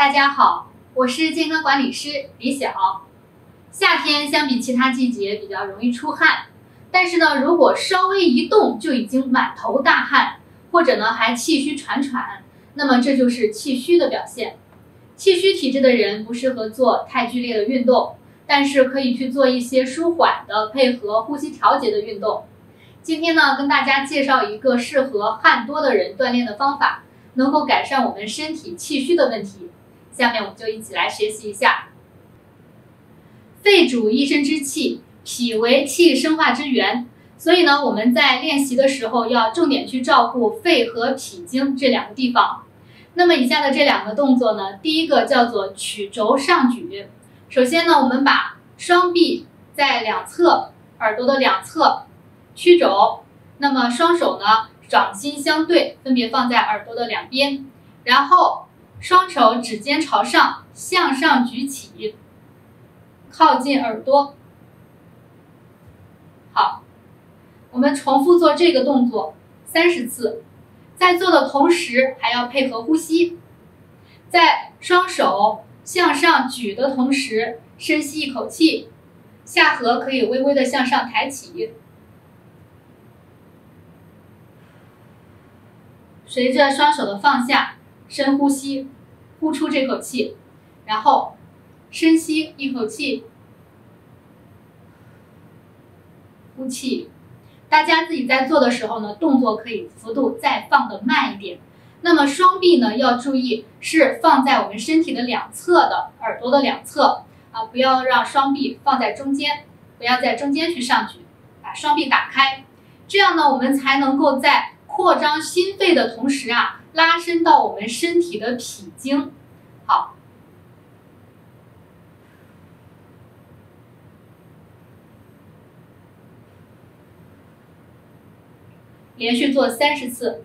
大家好，我是健康管理师李晓。夏天相比其他季节比较容易出汗，但是呢，如果稍微一动就已经满头大汗，或者呢还气虚喘喘，那么这就是气虚的表现。气虚体质的人不适合做太剧烈的运动，但是可以去做一些舒缓的、配合呼吸调节的运动。今天呢，跟大家介绍一个适合汗多的人锻炼的方法，能够改善我们身体气虚的问题。下面我们就一起来学习一下。肺主一身之气，脾为气生化之源，所以呢，我们在练习的时候要重点去照顾肺和脾经这两个地方。那么以下的这两个动作呢，第一个叫做曲轴上举。首先呢，我们把双臂在两侧耳朵的两侧曲肘，那么双手呢掌心相对，分别放在耳朵的两边，然后双手指尖朝上向上举起。靠近耳朵，好，我们重复做这个动作三十次，在做的同时还要配合呼吸，在双手向上举的同时，深吸一口气，下颌可以微微的向上抬起，随着双手的放下，深呼吸，呼出这口气，然后。深吸一口气，呼气。大家自己在做的时候呢，动作可以幅度再放的慢一点。那么双臂呢，要注意是放在我们身体的两侧的耳朵的两侧啊，不要让双臂放在中间，不要在中间去上举，把双臂打开，这样呢，我们才能够在扩张心肺的同时啊，拉伸到我们身体的脾经。好。连续做三十次，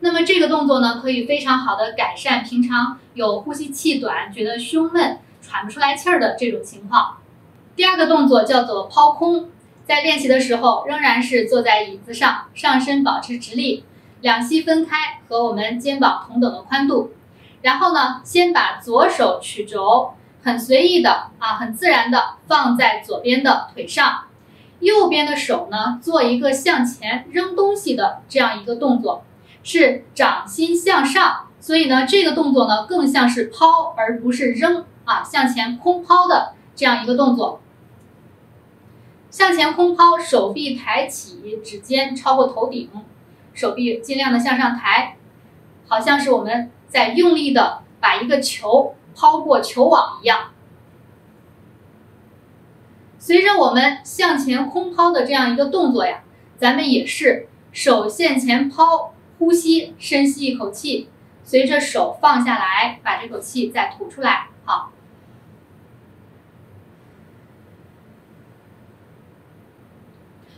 那么这个动作呢，可以非常好的改善平常有呼吸气短、觉得胸闷、喘不出来气儿的这种情况。第二个动作叫做抛空，在练习的时候仍然是坐在椅子上，上身保持直立，两膝分开，和我们肩膀同等的宽度。然后呢，先把左手曲轴，很随意的啊，很自然的放在左边的腿上。右边的手呢，做一个向前扔东西的这样一个动作，是掌心向上，所以呢，这个动作呢更像是抛而不是扔啊，向前空抛的这样一个动作。向前空抛，手臂抬起，指尖超过头顶，手臂尽量的向上抬，好像是我们在用力的把一个球抛过球网一样。随着我们向前空抛的这样一个动作呀，咱们也是手向前抛，呼吸，深吸一口气，随着手放下来，把这口气再吐出来。好，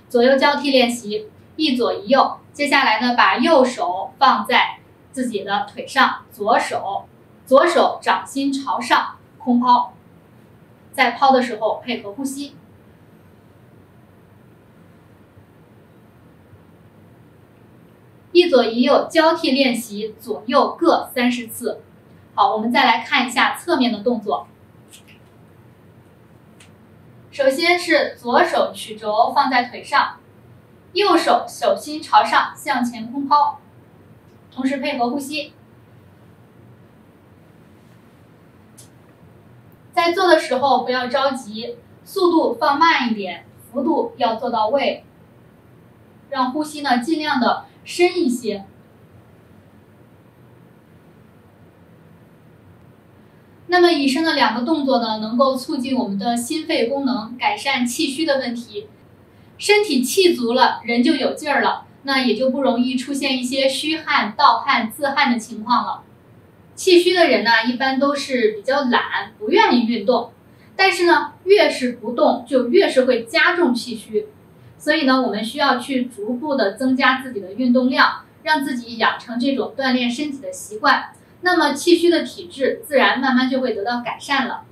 左右交替练习，一左一右。接下来呢，把右手放在自己的腿上，左手，左手掌心朝上空抛。在抛的时候配合呼吸，一左一右交替练习，左右各三十次。好，我们再来看一下侧面的动作。首先是左手曲轴放在腿上，右手手心朝上向前空抛，同时配合呼吸。在做的时候不要着急，速度放慢一点，幅度要做到位，让呼吸呢尽量的深一些。那么以上的两个动作呢，能够促进我们的心肺功能，改善气虚的问题。身体气足了，人就有劲儿了，那也就不容易出现一些虚汗、盗汗、自汗的情况了。气虚的人呢，一般都是比较懒，不愿意运动。但是呢，越是不动，就越是会加重气虚。所以呢，我们需要去逐步的增加自己的运动量，让自己养成这种锻炼身体的习惯。那么气虚的体质自然慢慢就会得到改善了。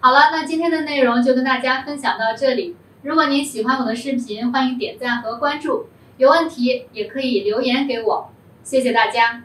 好了，那今天的内容就跟大家分享到这里。如果您喜欢我的视频，欢迎点赞和关注。有问题也可以留言给我。谢谢大家。